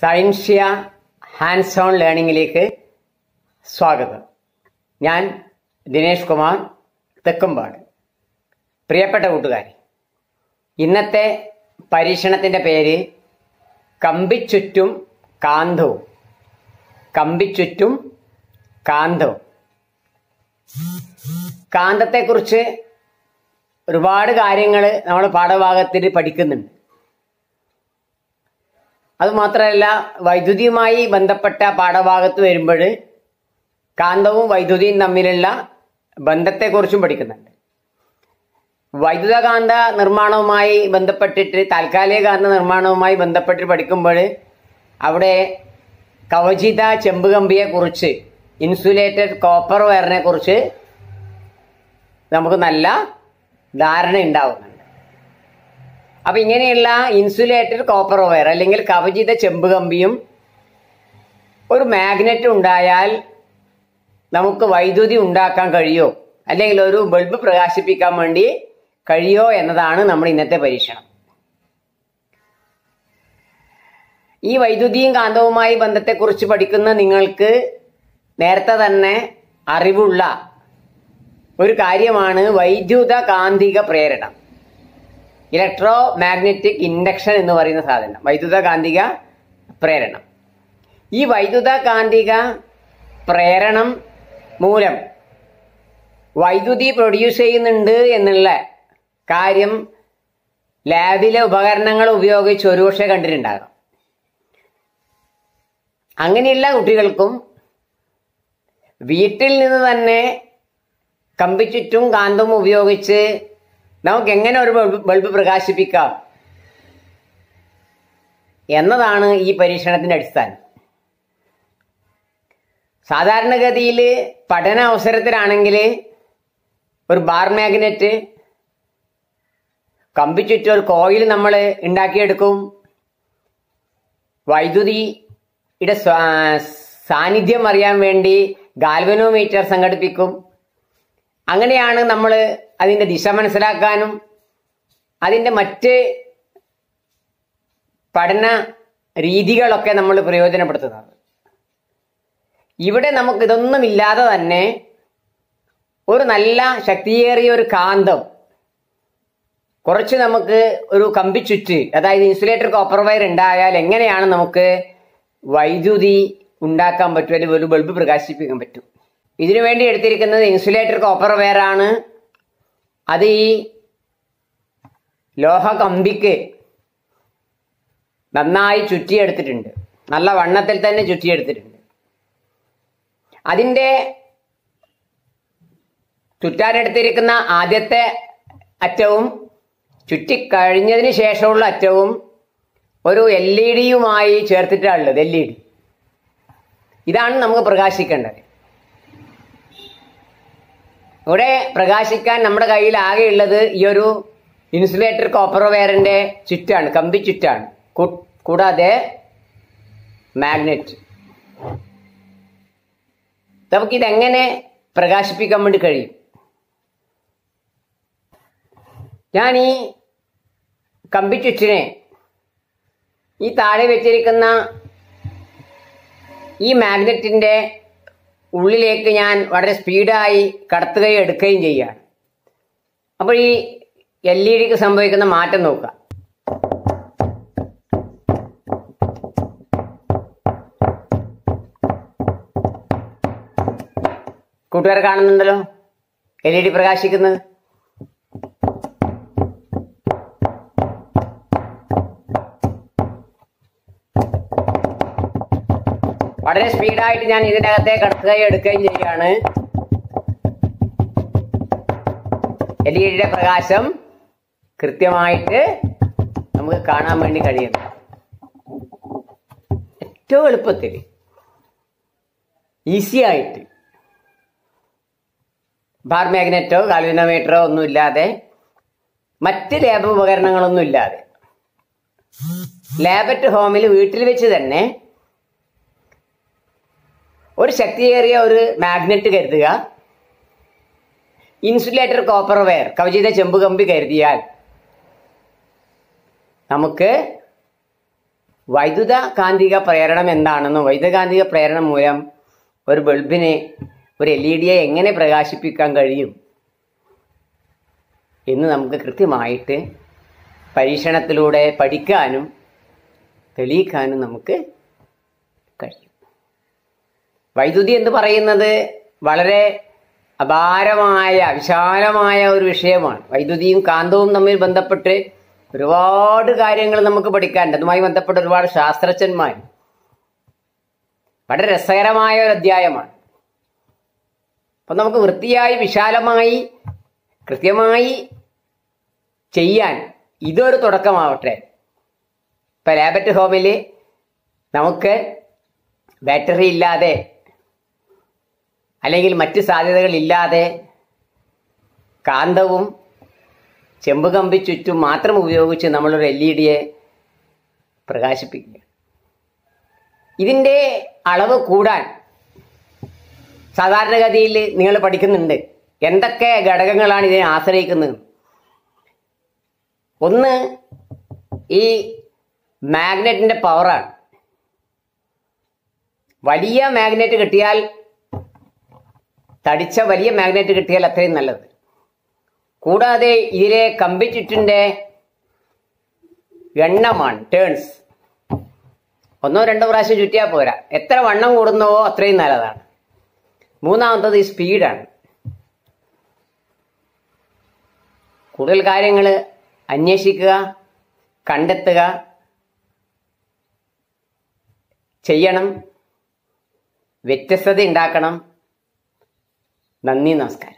Scientia hands on ലേണിംഗിലേക്ക് സ്വാഗതം. ഞാൻ ദിനേഷ് കുമാർ തെക്കുംപാട്. പ്രിയപ്പെട്ട കൂട്ടുകാരി ഇന്നത്തെ പരീക്ഷണത്തിന്റെ പേര് കമ്പിച്ചുറ്റും കാന്തവും. കമ്പിച്ചുറ്റും കാന്തവും. കാന്തത്തെക്കുറിച്ച് ഒരുപാട് കാര്യങ്ങൾ നമ്മൾ പാഠഭാഗത്തിൽ പഠിക്കുന്നുണ്ട്. അതുമാത്രമല്ല വൈദ്യുതിയുമായി ബന്ധപ്പെട്ട പാഠഭാഗത്ത് വരുമ്പോൾ കാന്തവും വൈദ്യുതിയും തമ്മിലുള്ള ബന്ധത്തെക്കുറിച്ചും പഠിക്കുന്നുണ്ട്. വൈദ്യുതകാന്ത നിർമ്മാണവുമായി ബന്ധപ്പെട്ടിട്ട് താൽക്കാലിക കാന്ത നിർമ്മാണവുമായി ബന്ധപ്പെട്ട് പഠിക്കുമ്പോൾ അവിടെ കവചിത ചെമ്പുകമ്പിയെ കുറിച്ച് ഇൻസുലേറ്റഡ് കോപ്പർ വയറിനെ കുറിച്ച് നമുക്ക് നല്ല ധാരണ ഉണ്ടാവുന്നുണ്ട് അപ്പൊ ഇങ്ങനെയുള്ള ഇൻസുലേറ്റഡ് കോപ്പർ വയർ അല്ലെങ്കിൽ കവചിത ചെമ്പ് കമ്പിയും ഒരു മാഗ്നറ്റ് ഉണ്ടായാൽ നമുക്ക് വൈദ്യുതി ഉണ്ടാക്കാൻ കഴിയോ? അല്ലെങ്കിൽ ഒരു ബൾബ് പ്രകാശിപ്പിക്കാൻ വേണ്ടി കഴിയോ എന്നതാണ് നമ്മൾ ഇന്നത്തെ പരീക്ഷണം. ഈ വൈദ്യുതിയും കാന്തവുമായി ബന്ധത്തെക്കുറിച്ച് പഠിക്കുന്ന നിങ്ങൾക്ക് നേരത്തെ തന്നെ അറിവുള്ള ഒരു കാര്യമാണ് വൈദ്യുത കാന്തിക പ്രേരണം. ഇലക്ട്രോ മാഗ്നറ്റിക് ഇൻഡക്ഷൻ എന്ന് പറയുന്ന സാധനം. വൈദ്യുത കാന്തിക പ്രേരണം. ഈ വൈദ്യുത കാന്തിക പ്രേരണം മൂലം വൈദ്യുതി പ്രൊഡ്യൂസ് ചെയ്യുന്നുണ്ട് എന്നുള്ള കാര്യം ലാബിലെ ഉപകരണങ്ങൾ ഉപയോഗിച്ച് ഒരുപക്ഷെ കണ്ടിട്ടുണ്ടാകാം. അങ്ങനെയുള്ള കുട്ടികൾക്കും വീട്ടിൽ നിന്ന് തന്നെ കമ്പിച്ചുറ്റും കാന്തവും ഉപയോഗിച്ച് നമുക്ക് എങ്ങനെ ഒരു ബൾബ് പ്രകാശിപ്പിക്കാം? എന്നതാണ് ഈ പരീക്ഷണത്തിന്റെ അടിസ്ഥാനം. സാധാരണഗതിയിൽ പഠന അവസരത്തിലാണെങ്കിൽ ഒരു ബാർ മാഗ്നറ്റ് കമ്പി ചുറ്റും ഒരു കോയിൽ നമ്മൾ ഉണ്ടാക്കിയെടുക്കും. വൈദ്യുതിയുടെ സാന്നിധ്യം അറിയാൻ വേണ്ടി ഗാൽവനോമീറ്റർ സംഘടിപ്പിക്കും. അങ്ങനെയാണ് നമ്മൾ അതിന്റെ ദിശ മനസ്സിലാക്കാനും അതിന്റെ മറ്റ് പഠന രീതികളൊക്കെ നമ്മൾ പ്രയോജനപ്പെടുത്തുന്നത് ഇവിടെ നമുക്ക് ഇതൊന്നും ഇല്ലാതെ തന്നെ ഒരു നല്ല ശക്തിയേറിയ ഒരു കാന്തം കുറച്ച് നമുക്ക് ഒരു കമ്പി കമ്പിച്ചുറ്റ് അതായത് ഇൻസുലേറ്റർ കോപ്പർ വയർ ഉണ്ടായാൽ എങ്ങനെയാണ് നമുക്ക് വൈദ്യുതി ഉണ്ടാക്കാൻ പറ്റും അല്ലെങ്കിൽ ഒരു ബൾബ് പ്രകാശിപ്പിക്കാൻ പറ്റും? ഇതിനു വേണ്ടി എടുത്തിരിക്കുന്നത് ഇൻസുലേറ്റർ കോപ്പർ വയർ ആണ്. അത് ഈ ലോഹ കമ്പിക്ക് നന്നായി ചുറ്റിയെടുത്തിട്ടുണ്ട്. നല്ല വണ്ണത്തിൽ തന്നെ ചുറ്റിയെടുത്തിട്ടുണ്ട്. അതിന്റെ ചുറ്റാനെടുത്തിരിക്കുന്ന ആദ്യത്തെ അറ്റവും ചുറ്റിക്കഴിഞ്ഞതിന് ശേഷമുള്ള അറ്റവും ഒരു എൽ ഇ ഡിയുമായി ചേർത്തിട്ടാണുള്ളത് എൽ ഇ ഡി. ഇതാണ് നമുക്ക് പ്രകാശിക്കേണ്ടത്. ഇവിടെ പ്രകാശിക്കാൻ നമ്മുടെ കയ്യിൽ ആകെ ഉള്ളത് ഈ ഒരു ഇൻസുലേറ്റർ കോപ്പർ വയറിന്റെ ചുറ്റാണ് കമ്പി ചുറ്റാണ്. കൂടാതെ മാഗ്നറ്റ് നമുക്കിതെങ്ങനെ പ്രകാശിപ്പിക്കാൻ വേണ്ടി കഴിയും? ഞാൻ ഈ കമ്പി ചുറ്റിനെ ഈ താഴെ വെച്ചിരിക്കുന്ന ഈ മാഗ്നറ്റിന്റെ ഉള്ളിലേക്ക് ഞാൻ വളരെ സ്പീഡായി കടത്തുകയും എടുക്കുകയും ചെയ്യുകയാണ്. അപ്പോൾ ഈ എൽ ഇ ഡിക്ക് സംഭവിക്കുന്ന മാറ്റം നോക്കുക. കൂട്ടുകാർ കാണുന്നുണ്ടല്ലോ? എൽ ഇ ഡി പ്രകാശിക്കുന്നത്? വളരെ സ്പീഡായിട്ട് ഞാൻ ഇതിനകത്തെ കടത്തുകയും എടുക്കുകയും ചെയ്യുകയാണ്. എൽ ഇ ഡിയുടെ പ്രകാശം കൃത്യമായിട്ട് നമുക്ക് കാണാൻ വേണ്ടി കഴിയുന്നു ഏറ്റവും എളുപ്പത്തിൽ ഈസി ആയിട്ട് ബാർ മാഗ്നറ്റോ കാൽവിനോമീറ്ററോ ഒന്നും ഇല്ലാതെ മറ്റ് ലാബ് ഉപകരണങ്ങളൊന്നും ഇല്ലാതെ ഹോമിൽ വീട്ടിൽ വെച്ച് തന്നെ ഒരു ശക്തിയേറിയ ഒരു മാഗ്നറ്റ് കരുതുക. ഇൻസുലേറ്റർ കോപ്പർ വെയർ കവചിത ചെമ്പ് കമ്പി കരുതിയാൽ നമുക്ക് വൈദ്യുത കാന്തിക പ്രേരണം എന്താണെന്നും വൈദ്യുതകാന്തിക പ്രേരണം മൂലം ഒരു ബൾബിനെ ഒരു എൽ ഇ ഡിയെ എങ്ങനെ പ്രകാശിപ്പിക്കാൻ കഴിയും എന്ന് നമുക്ക് കൃത്യമായിട്ട് പരീക്ഷണത്തിലൂടെ പഠിക്കാനും തെളിയിക്കാനും നമുക്ക് കഴിയും. വൈദ്യുതി എന്ന് പറയുന്നത് വളരെ അപാരമായ വിശാലമായ ഒരു വിഷയമാണ്. വൈദ്യുതിയും കാന്തവും തമ്മിൽ ബന്ധപ്പെട്ട് ഒരുപാട് കാര്യങ്ങൾ നമുക്ക് പഠിക്കാനുണ്ട്. അതുമായി ബന്ധപ്പെട്ട് ഒരുപാട് ശാസ്ത്രജ്ഞന്മാർ. വളരെ രസകരമായ ഒരു അധ്യായമാണ്. അപ്പൊ നമുക്ക് വൃത്തിയായി വിശാലമായി കൃത്യമായി ചെയ്യാൻ ഇതൊരു തുടക്കമാവട്ടെ. ഇപ്പൊ ലാബറ്റ് ഹോമിൽ നമുക്ക് ബാറ്ററി ഇല്ലാതെ അല്ലെങ്കിൽ മറ്റ് സാധ്യതകളില്ലാതെ കാന്തവും ചെമ്പുകമ്പി ചുറ്റും മാത്രം ഉപയോഗിച്ച് നമ്മളൊരു എൽ ഇ ഡിയെ പ്രകാശിപ്പിക്കുക ഇതിന്റെ അളവ് കൂടാൻ സാധാരണഗതിയിൽ നിങ്ങൾ പഠിക്കുന്നുണ്ട്. എന്തൊക്കെ ഘടകങ്ങളാണ് ഇതിനെ ആശ്രയിക്കുന്നത്? ഒന്ന് ഈ മാഗ്നറ്റിന്റെ പവറാണ് വലിയ മാഗ്നറ്റ് കിട്ടിയാൽ തടിച്ച വലിയ മാഗ്നറ്റ് കിട്ടിയാൽ അത്രയും നല്ലത്. കൂടാതെ ഇതിലെ കമ്പിറ്റിട്ടിന്റെ എണ്ണമാണ് ടേൺസ് ഒന്നോ രണ്ടോ പ്രാവശ്യം ചുറ്റിയാൽ പോരാ. എത്ര വണ്ണം കൂടുന്നോ അത്രയും നല്ലതാണ്. മൂന്നാമത്തത് ഈ സ്പീഡാണ്. കൂടുതൽ കാര്യങ്ങൾ അന്വേഷിക്കുക കണ്ടെത്തുക ചെയ്യണം വ്യത്യസ്തത ഉണ്ടാക്കണം. നന്ദി നമസ്കാരം.